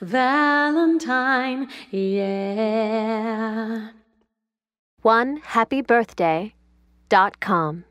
Valentine, yeah. One happy birthday dot com.